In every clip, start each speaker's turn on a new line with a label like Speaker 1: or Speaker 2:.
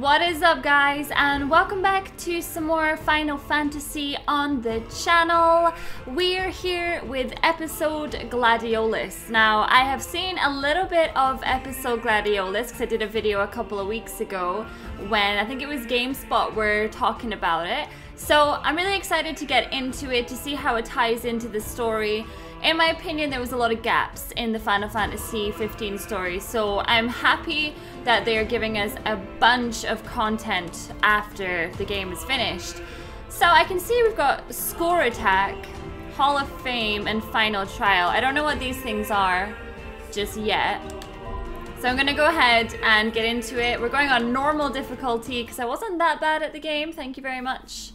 Speaker 1: What is up guys and welcome back to some more Final Fantasy on the channel. We're here with episode Gladiolus. Now I have seen a little bit of episode Gladiolus because I did a video a couple of weeks ago when I think it was GameSpot were talking about it. So I'm really excited to get into it to see how it ties into the story in my opinion, there was a lot of gaps in the Final Fantasy 15 story, so I'm happy that they are giving us a bunch of content after the game is finished. So I can see we've got Score Attack, Hall of Fame, and Final Trial. I don't know what these things are just yet. So I'm gonna go ahead and get into it. We're going on normal difficulty because I wasn't that bad at the game. Thank you very much.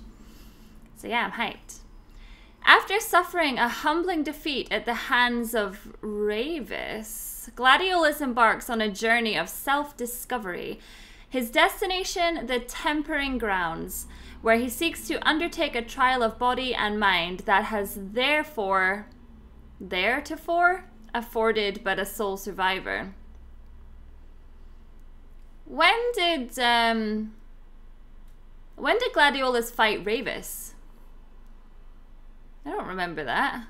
Speaker 1: So yeah, I'm hyped. After suffering a humbling defeat at the hands of Ravus, Gladiolus embarks on a journey of self discovery. His destination, the Tempering Grounds, where he seeks to undertake a trial of body and mind that has therefore, theretofore, afforded but a sole survivor. When did, um, when did Gladiolus fight Ravus? I don't remember that.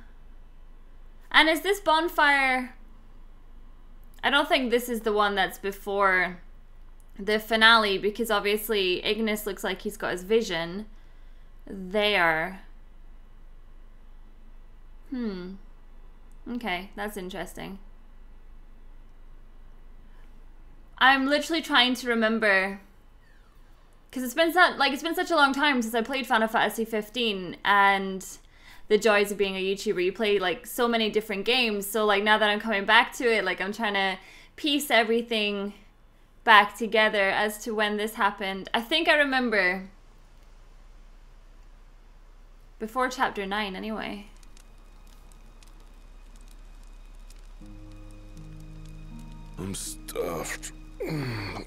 Speaker 1: And is this bonfire... I don't think this is the one that's before the finale because obviously Ignis looks like he's got his vision there. Hmm. Okay, that's interesting. I'm literally trying to remember because it's been such like it's been such a long time since I played Final Fantasy 15 and the joys of being a YouTuber. You play like so many different games. So like now that I'm coming back to it, like I'm trying to piece everything back together as to when this happened. I think I remember before chapter 9 anyway.
Speaker 2: I'm stuffed. Mm.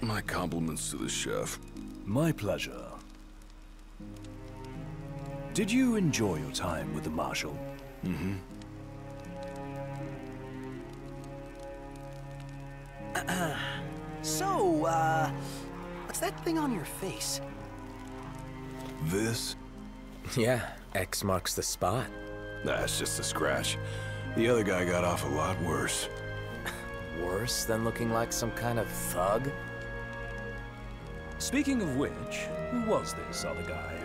Speaker 2: My compliments to the chef.
Speaker 3: My pleasure. Did you enjoy your time with the Marshal?
Speaker 2: Mm-hmm.
Speaker 4: so, uh, what's that thing on your face?
Speaker 2: This?
Speaker 5: Yeah, X marks the spot.
Speaker 2: That's just a scratch. The other guy got off a lot worse.
Speaker 5: Worse than looking like some kind of thug?
Speaker 3: Speaking of which, who was this other guy?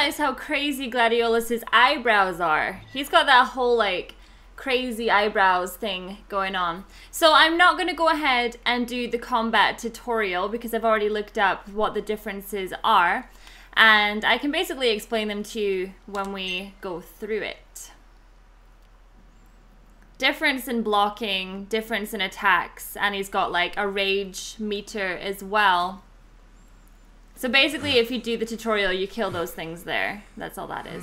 Speaker 1: Never realized how crazy Gladiolus's eyebrows are. He's got that whole like crazy eyebrows thing going on. So I'm not going to go ahead and do the combat tutorial because I've already looked up what the differences are and I can basically explain them to you when we go through it. Difference in blocking, difference in attacks, and he's got like a rage meter as well. So basically if you do the tutorial, you kill those things there. That's all that is.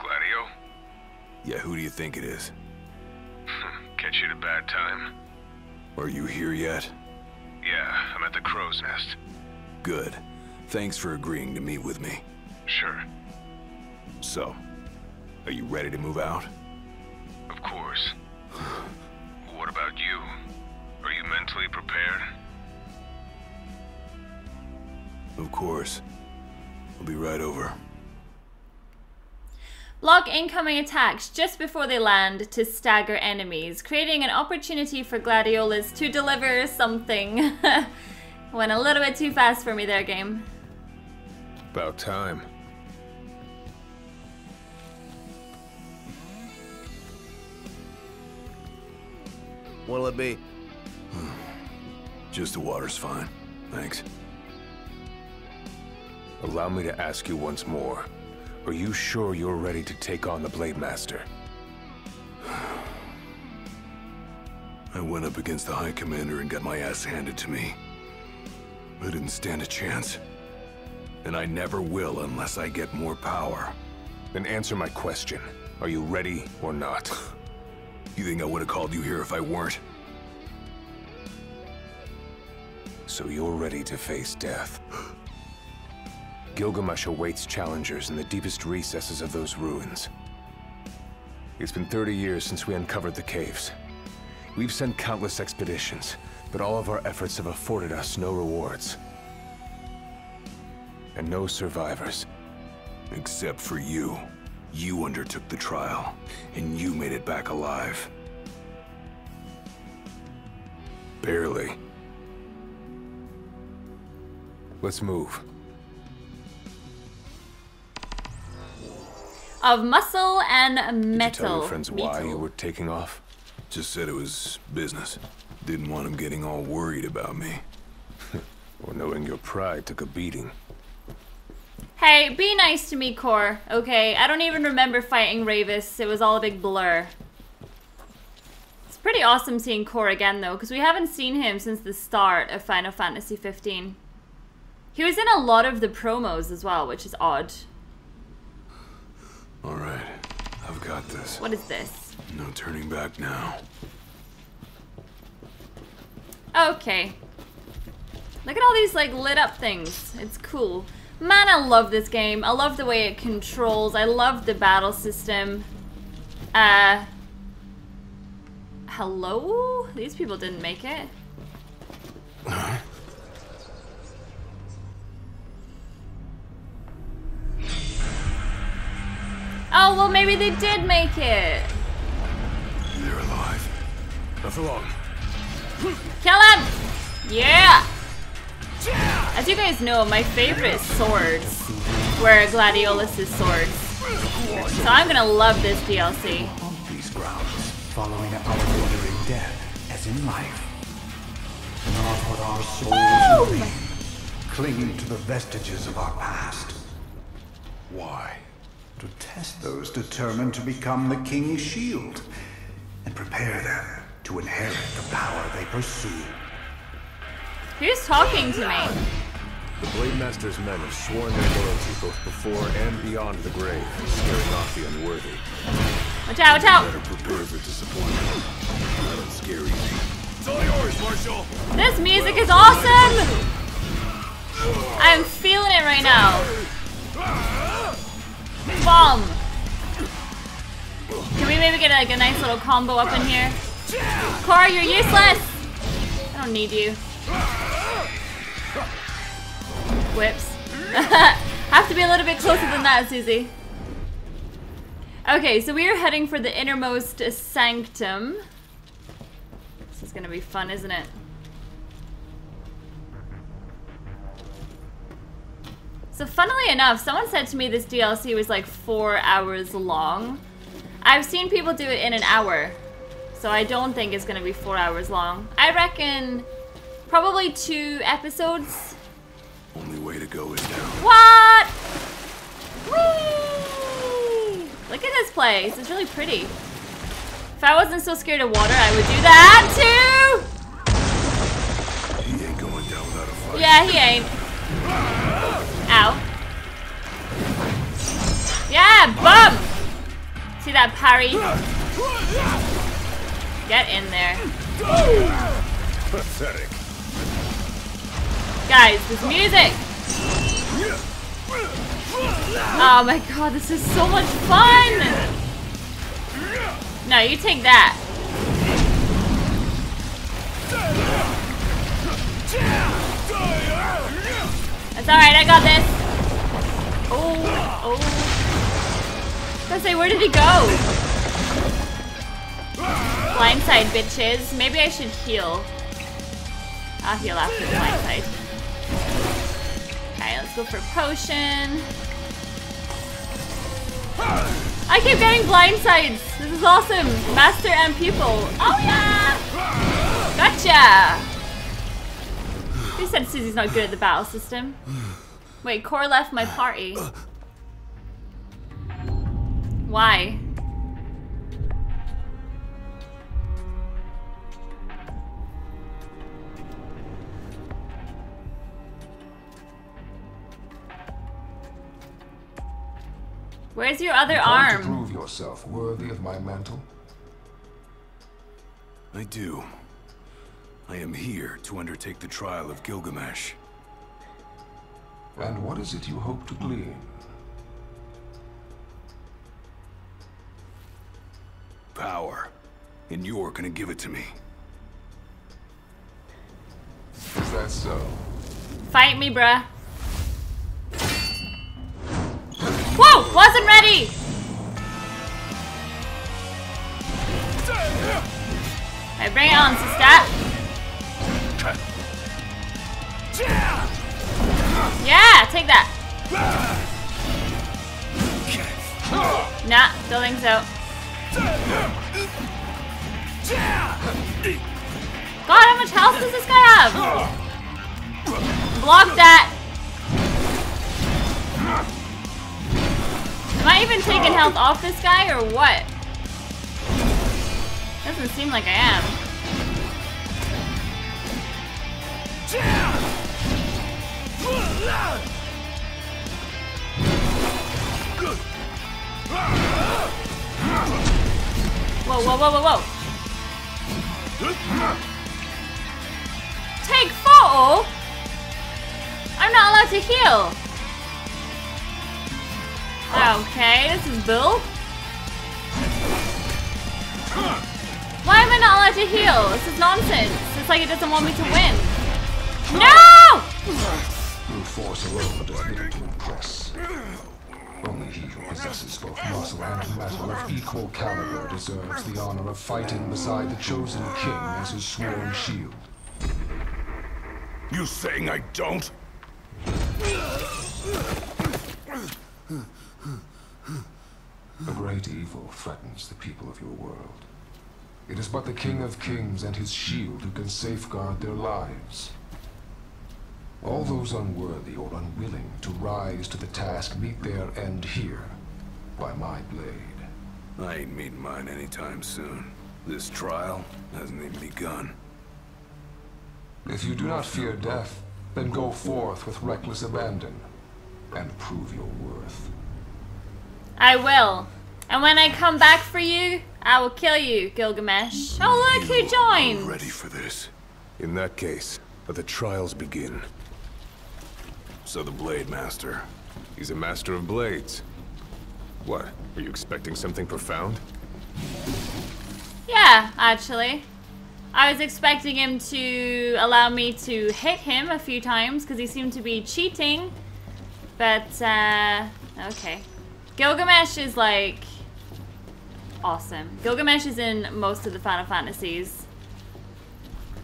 Speaker 6: Gladio?
Speaker 2: Yeah, who do you think it is?
Speaker 6: Catch you at a bad time?
Speaker 2: Are you here yet?
Speaker 6: Yeah, I'm at the crow's nest.
Speaker 2: Good. Thanks for agreeing to meet with me.
Speaker 6: Sure.
Speaker 2: So, are you ready to move out?
Speaker 6: Of course. what about you? Are you mentally prepared?
Speaker 2: Of course. I'll be right over.
Speaker 1: Block incoming attacks just before they land to stagger enemies, creating an opportunity for Gladiolus to deliver something. Went a little bit too fast for me there, game.
Speaker 6: About time.
Speaker 4: What'll it be? Hmm.
Speaker 2: Just the water's fine. Thanks.
Speaker 6: Allow me to ask you once more. Are you sure you're ready to take on the Blade Master?
Speaker 2: I went up against the High Commander and got my ass handed to me. I didn't stand a chance. And I never will unless I get more power.
Speaker 6: Then answer my question. Are you ready or not? You think I would have called you here if I weren't? So you're ready to face death. Gilgamesh awaits challengers in the deepest recesses of those ruins. It's been 30 years since we uncovered the caves. We've sent countless expeditions, but all of our efforts have afforded us no rewards. And no survivors. Except for you. You undertook the trial, and you made it back alive. Barely. Let's move.
Speaker 1: Of muscle and metal.
Speaker 6: Did you tell your friends why
Speaker 1: Metal.
Speaker 6: you were taking off? Just said it was business. Didn't want them getting all worried about me. or knowing your pride took a beating.
Speaker 1: Hey, be nice to me, Cor. Okay, I don't even remember fighting Ravus. It was all a big blur. It's pretty awesome seeing Cor again, though, because we haven't seen him since the start of Final Fantasy 15. He was in a lot of the promos as well, which is odd.
Speaker 6: Alright, I've got this.
Speaker 1: What is this?
Speaker 6: No turning back now.
Speaker 1: Okay. Look at all these like lit up things. It's cool. Man, I love this game. I love the way it controls. I love the battle system. Uh Hello? These people didn't make it. Oh, well maybe they did make it.
Speaker 6: They're alive. Not for long.
Speaker 1: Kill him! Yeah! As you guys know, my favorite swords were Gladiolus' swords. So I'm gonna love this DLC.
Speaker 7: on these grounds, following our order in death as in life. Not what our souls remain, clinging to the vestiges of our past.
Speaker 6: Why?
Speaker 7: To test those determined to become the king's shield, and prepare them to inherit the power they pursue.
Speaker 1: Who's talking to me?
Speaker 6: The Blade Master's men have sworn their loyalty both before and beyond the grave, scaring off the unworthy.
Speaker 1: Watch out, watch out!
Speaker 6: Better prepare for disappointment. I don't scare easy. It's all yours, Marshal!
Speaker 1: This music is awesome! I'm feeling it right now. Bomb! Can we maybe get like a nice little combo up in here? Cora, you're useless! I don't need you. Whips. Have to be a little bit closer than that, Susie. Okay, so we are heading for the innermost sanctum. This is gonna be fun, isn't it? So funnily enough, someone said to me this DLC was like four hours long. I've seen people do it in an hour. So I don't think it's gonna be four hours long. I reckon probably two episodes.
Speaker 6: Only way to go is down.
Speaker 1: What? Whee! Look at this place. It's really pretty. If I wasn't so scared of water, I would do that too!
Speaker 6: He ain't going down without a fight.
Speaker 1: Yeah, he ain't. Ow. Yeah, bum! See that parry? Get in there.
Speaker 6: Pathetic.
Speaker 1: Guys, this music! Oh my god, this is so much fun! No, you take that. That's alright, I got this. Oh, oh. I say, where did he go? Blindside, bitches. Maybe I should heal. I'll heal after the blindside. Okay, let's go for potion. I keep getting blind blindsides. This is awesome. Master and pupil. Oh yeah! Gotcha! Who said Susie's not good at the battle system? Wait, Cor left my party. Why? Where's your other
Speaker 8: You want to
Speaker 1: arm?
Speaker 8: prove yourself worthy of my mantle?
Speaker 2: I do. I am here to undertake the trial of Gilgamesh.
Speaker 8: And what is it you hope to glean?
Speaker 2: Power. And you're gonna give it to me.
Speaker 8: Is that so?
Speaker 1: Fight me, bruh. Wasn't ready! Alright, bring it on, sister. Yeah, take that. Nah, don't think so. God, how much health does this guy have? Block that. Am taking health off this guy or what? Doesn't seem like I am. Whoa, whoa, whoa, whoa, whoa. Take photo? I'm not allowed to heal. Okay, this is bull. Why am I not allowed to heal? This is nonsense. It's like it doesn't want me to win. No!
Speaker 8: Brute force alone does little to impress. Only he who possesses both muscle and metal of equal caliber deserves the honor of fighting beside the chosen king as his sworn shield.
Speaker 2: You saying I don't?
Speaker 8: A great evil threatens the people of your world. It is but the King of Kings and his shield who can safeguard their lives. All those unworthy or unwilling to rise to the task meet their end here, by my blade.
Speaker 2: I ain't meeting mine anytime soon. This trial hasn't even begun.
Speaker 8: If you do not fear death, then go forth with reckless abandon, and prove your worth.
Speaker 1: I will. And when I come back for you, I will kill you, Gilgamesh. Oh, look who joined!
Speaker 2: Ready for this.
Speaker 6: In that case, let the trials begin.
Speaker 2: So the Blade Master.
Speaker 6: He's a master of blades. What? Were you expecting something profound?
Speaker 1: Yeah, actually. I was expecting him to allow me to hit him a few times because he seemed to be cheating. But, uh, okay. Gilgamesh is like awesome. Gilgamesh is in most of the Final Fantasies.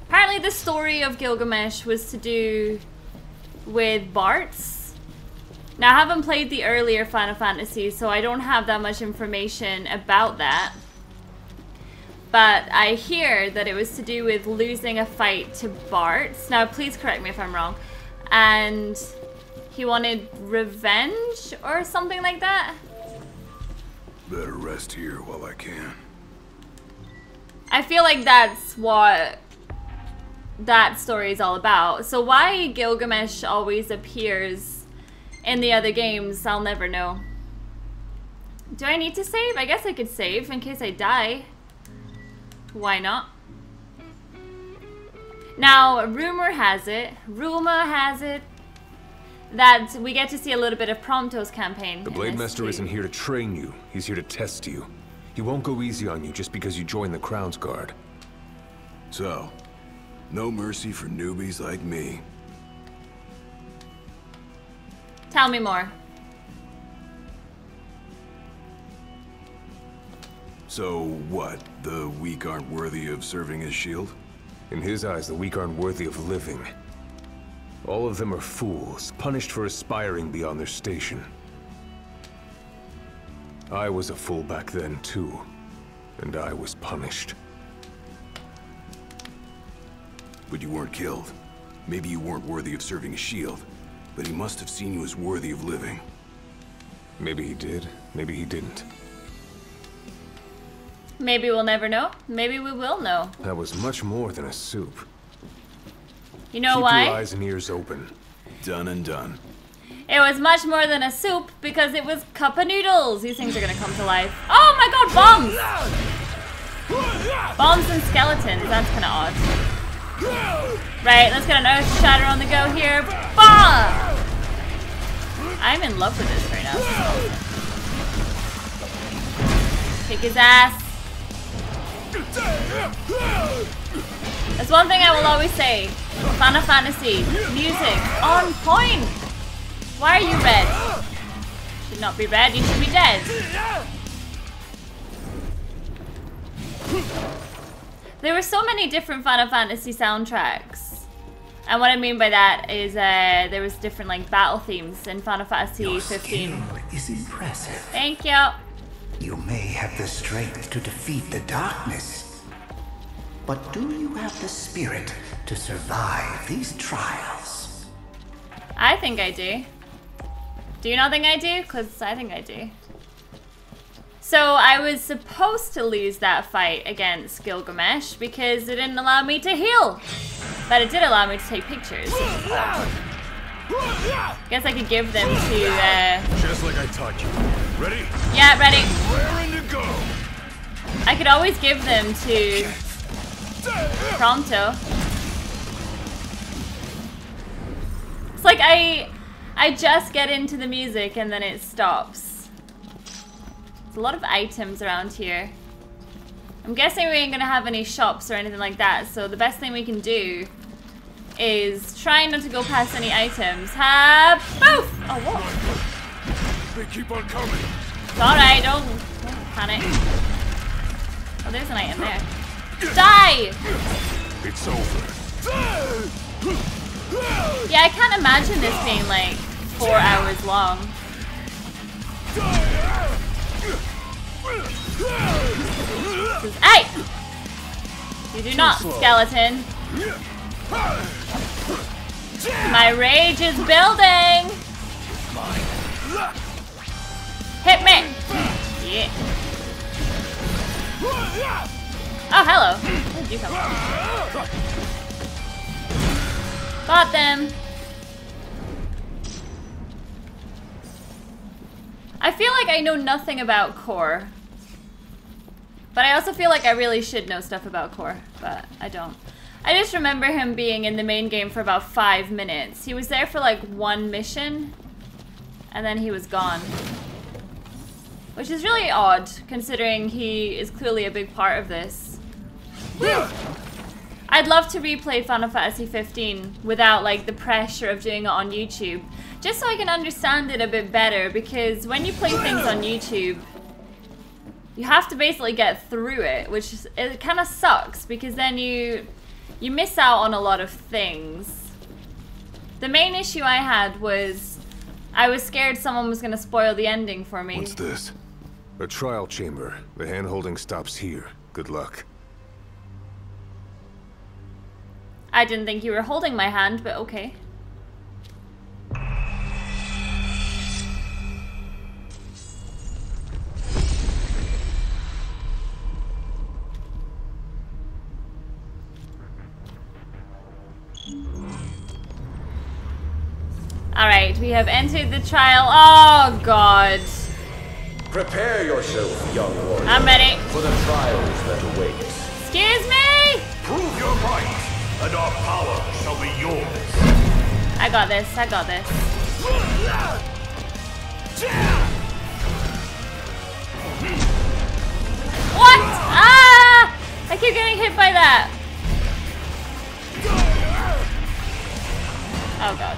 Speaker 1: Apparently the story of Gilgamesh was to do with Bartz. Now I haven't played the earlier Final Fantasies, so I don't have that much information about that. But I hear that it was to do with losing a fight to Bartz. Now please correct me if I'm wrong. And he wanted revenge or something like that.
Speaker 2: Better rest here while I can.
Speaker 1: I feel like that's what that story is all about. So why Gilgamesh always appears in the other games, I'll never know. Do I need to save? I guess I could save in case I die. Why not? Now, rumor has it, rumor has it, that we get to see a little bit of Prompto's campaign.
Speaker 6: The
Speaker 1: in
Speaker 6: Blade Master
Speaker 1: too.
Speaker 6: isn't here to train you. He's here to test you. He won't go easy on you just because you join the Crownsguard.
Speaker 2: So, no mercy for newbies like me.
Speaker 1: Tell me more.
Speaker 2: So what? The weak aren't worthy of serving as shield?
Speaker 6: In his eyes, the weak aren't worthy of living. All of them are fools, punished for aspiring beyond their station. I was a fool back then, too. And I was punished.
Speaker 2: But you weren't killed. Maybe you weren't worthy of serving a shield, but he must have seen you as worthy of living.
Speaker 6: Maybe he did, maybe he didn't.
Speaker 1: Maybe we'll never know. Maybe we will know.
Speaker 6: That was much more than a soup.
Speaker 1: You know
Speaker 6: Keep
Speaker 1: why?
Speaker 6: your eyes and ears open.
Speaker 2: Done and done.
Speaker 1: It was much more than a soup because it was cup of noodles. These things are gonna come to life. Oh my god, bombs! Bombs and skeletons. That's kind of odd. Right, let's get an Earth Shatter on the go here. Bah! I'm in love with this right now. Kick his ass. That's one thing I will always say. Final Fantasy, music, on point. Why are you red? Should not be red, you should be dead. There were so many different Final Fantasy soundtracks. And what I mean by that is uh, there was different like battle themes in Final Fantasy
Speaker 7: Your
Speaker 1: 15.
Speaker 7: skill is impressive.
Speaker 1: Thank you.
Speaker 7: You may have the strength to defeat the darkness. But do you have the spirit to survive these trials?
Speaker 1: I think I do. Do you not think I do? Because I think I do. So I was supposed to lose that fight against Gilgamesh because it didn't allow me to heal. But it did allow me to take pictures. Guess I could give them to, uh,
Speaker 9: Just like I taught you. Ready?
Speaker 1: yeah, ready.
Speaker 9: Raring to go.
Speaker 1: I could always give them to Prompto. Like I, I just get into the music and then it stops. There's a lot of items around here. I'm guessing we ain't gonna have any shops or anything like that, so the best thing we can do is try not to go past any items. Ha! Boof! Oh, what?
Speaker 9: They keep on coming.
Speaker 1: It's alright, don't, don't panic. Oh, there's an item there. Die!
Speaker 9: It's over.
Speaker 1: Yeah, I can't imagine this being like four hours long. Hey! You do not, skeleton. My rage is building! Hit me! Yeah. Oh, hello. Where did you come from? Got them. I feel like I know nothing about Cor. But I also feel like I really should know stuff about Cor, but I don't. I just remember him being in the main game for about five minutes. He was there for like one mission, and then he was gone. Which is really odd, considering he is clearly a big part of this. I'd love to replay Final Fantasy 15 without like the pressure of doing it on YouTube. Just so I can understand it a bit better because when you play things on YouTube, you have to basically get through it, which is, it kind of sucks because then you you miss out on a lot of things. The main issue I had was I was scared someone was going to spoil the ending for me.
Speaker 6: What's this? A trial chamber. The hand-holding stops here. Good luck.
Speaker 1: I didn't think you were holding my hand, but okay. Alright, we have entered the trial. Oh, God.
Speaker 10: Prepare yourself, young warrior,
Speaker 1: I'm ready.
Speaker 10: for the trials that await.
Speaker 1: Excuse me!
Speaker 9: Prove your might, and our power shall be yours.
Speaker 1: I got this, I got this. What? Ah! I keep getting hit by that. Oh god.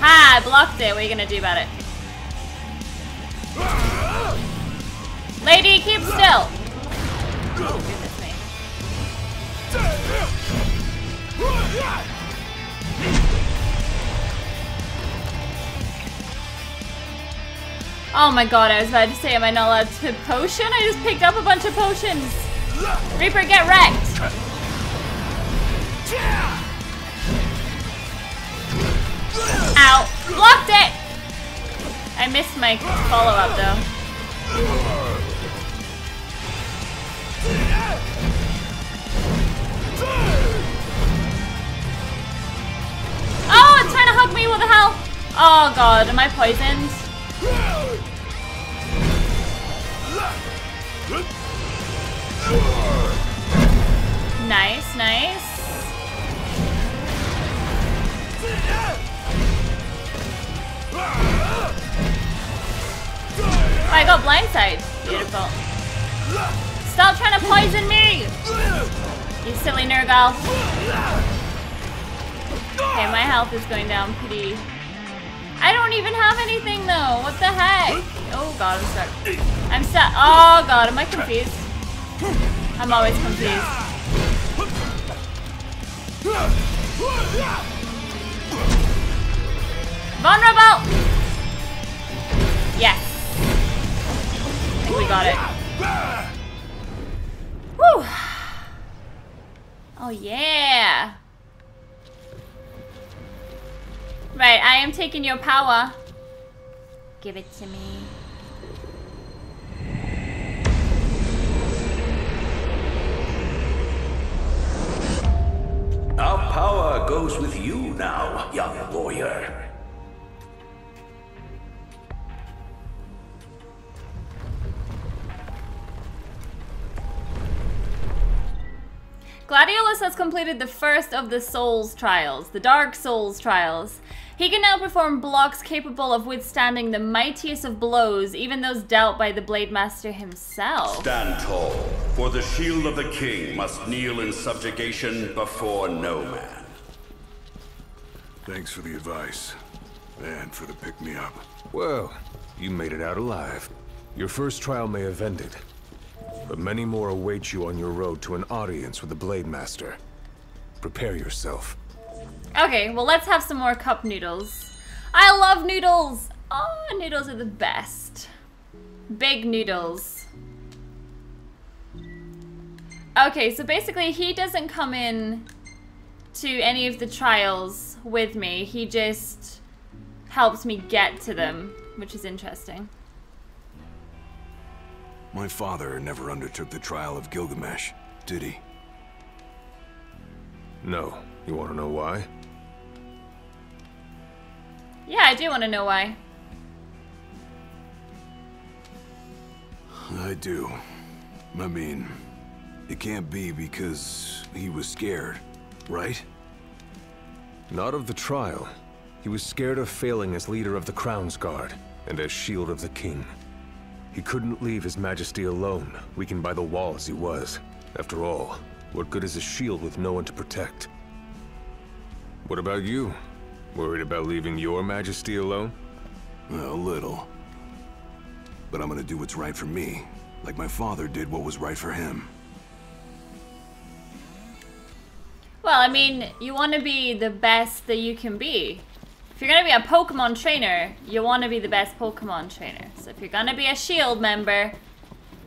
Speaker 1: Ha! I blocked it. What are you gonna do about it? Lady, keep still. Oh, my god, I was about to say, am I not allowed to potion? I just picked up a bunch of potions. Reaper, get wrecked. Ow. Blocked it. I missed my follow-up though. Oh, it's trying to hug me. What the hell? Oh god, am I poisoned? Nice, nice. Oh, I got blindside. Beautiful. Stop trying to poison me! You silly Nergal. Okay, my health is going down pretty... I don't even have anything though. What the heck? Oh god, I'm stuck. I'm stuck. Oh god, am I confused? I'm always confused. Vulnerable! Yes. I think we got it. Whew. Oh yeah. Right, I am taking your power. Give it to me.
Speaker 7: Our power goes with you now, young warrior.
Speaker 1: Gladiolus has completed the first of the Souls trials, the Dark Souls trials. He can now perform blocks capable of withstanding the mightiest of blows, even those dealt by the Blade Master himself.
Speaker 11: Stand tall, for the shield of the king must kneel in subjugation before no man.
Speaker 2: Thanks for the advice. And for the pick-me-up.
Speaker 6: Well, you made it out alive. Your first trial may have ended, but many more await you on your road to an audience with the Blade Master. Prepare yourself.
Speaker 1: Okay, well let's have some more cup noodles. I love noodles! Oh, noodles are the best. Big noodles. Okay, so basically he doesn't come in to any of the trials with me. He just helps me get to them, which is interesting.
Speaker 2: My father never undertook the trial of Gilgamesh, did he?
Speaker 6: No. You want to know why?
Speaker 1: Yeah, I do want to know why.
Speaker 2: I do. I mean, it can't be because he was scared, right?
Speaker 6: Not of the trial. He was scared of failing as leader of the Crownsguard, and as Shield of the King. He couldn't leave His Majesty alone, weakened by the wall as he was. After all, what good is a shield with no one to protect? What about you? Worried about leaving your Majesty alone?
Speaker 2: A little. But I'm gonna do what's right for me, like my father did what was right for him.
Speaker 1: Well, I mean, you want to be the best that you can be. If you're going to be a Pokemon trainer, you want to be the best Pokemon trainer. So if you're going to be a SHIELD member,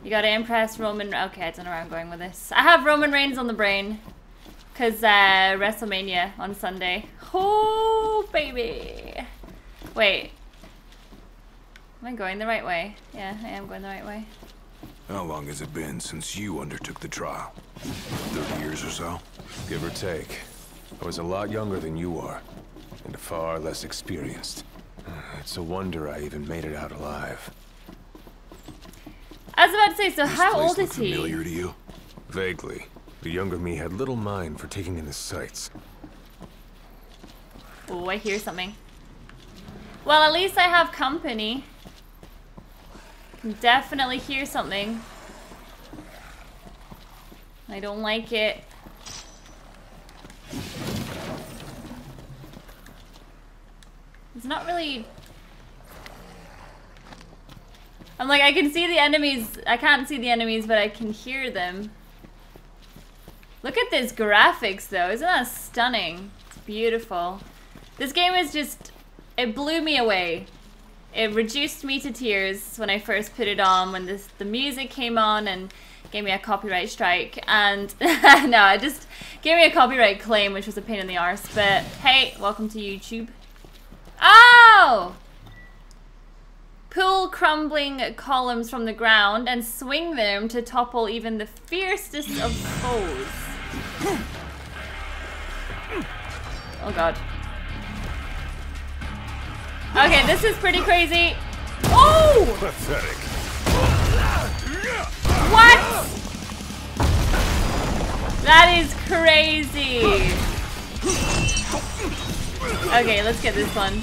Speaker 1: you got to impress Roman... Okay, I don't know where I'm going with this. I have Roman Reigns on the brain. Because uh, WrestleMania on Sunday. Oh, baby. Wait. Am I going the right way? Yeah, I am going the right way.
Speaker 2: How long has it been since you undertook the trial? 30 years or so?
Speaker 6: Give or take. I was a lot younger than you are, and far less experienced. It's a wonder I even made it out alive.
Speaker 1: I was about to say, so
Speaker 2: This
Speaker 1: how old is he?
Speaker 2: familiar to you?
Speaker 6: Vaguely. The younger me had little mind for taking in the sights.
Speaker 1: Oh, I hear something. Well, at least I have company. Definitely hear something. I don't like it. It's not really... I'm like, I can see the enemies. I can't see the enemies, but I can hear them. Look at this graphics, though. Isn't that stunning? It's beautiful. This game is just... It blew me away. It reduced me to tears when I first put it on, when this, the music came on and gave me a copyright strike. And no, it just gave me a copyright claim, which was a pain in the arse. But hey, welcome to YouTube. Oh! Pull crumbling columns from the ground and swing them to topple even the fiercest of foes. Oh god. Okay, this is pretty crazy. Oh!
Speaker 6: Pathetic.
Speaker 1: What? That is crazy. Okay, let's get this one.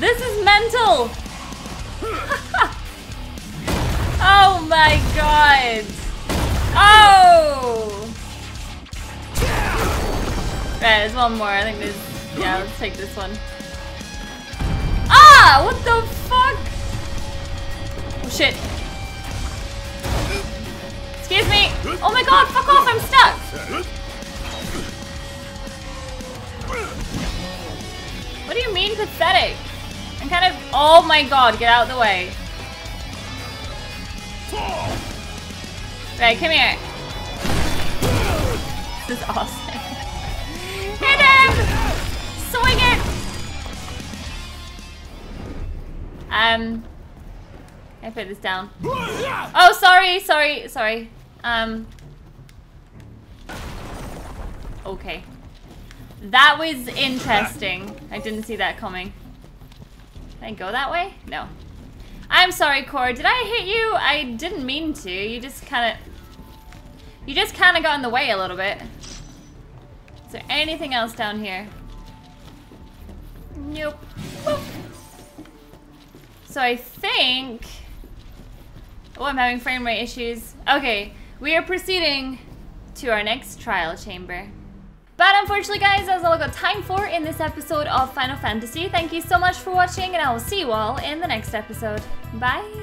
Speaker 1: This is mental. oh my god. Right, there's one more. I think there's. Yeah, let's take this one. Ah! What the fuck? Oh shit. Excuse me. Oh my god, fuck off, I'm stuck. What do you mean pathetic? I'm kind of. Oh my god, get out of the way. Right, come here. This is awesome. Hit him! Swing it! Um. I put this down. Oh, sorry, sorry, sorry. Um. Okay. That was interesting. I didn't see that coming. Can I go that way? No. I'm sorry, Cor. Did I hit you? I didn't mean to. You just kind of... You just kind of got in the way a little bit. Is there anything else down here? Nope. So I think... Oh, I'm having frame rate issues. Okay, we are proceeding to our next trial chamber. But unfortunately, guys, that's all I've got time for in this episode of Final Fantasy. Thank you so much for watching, and I will see you all in the next episode. Bye!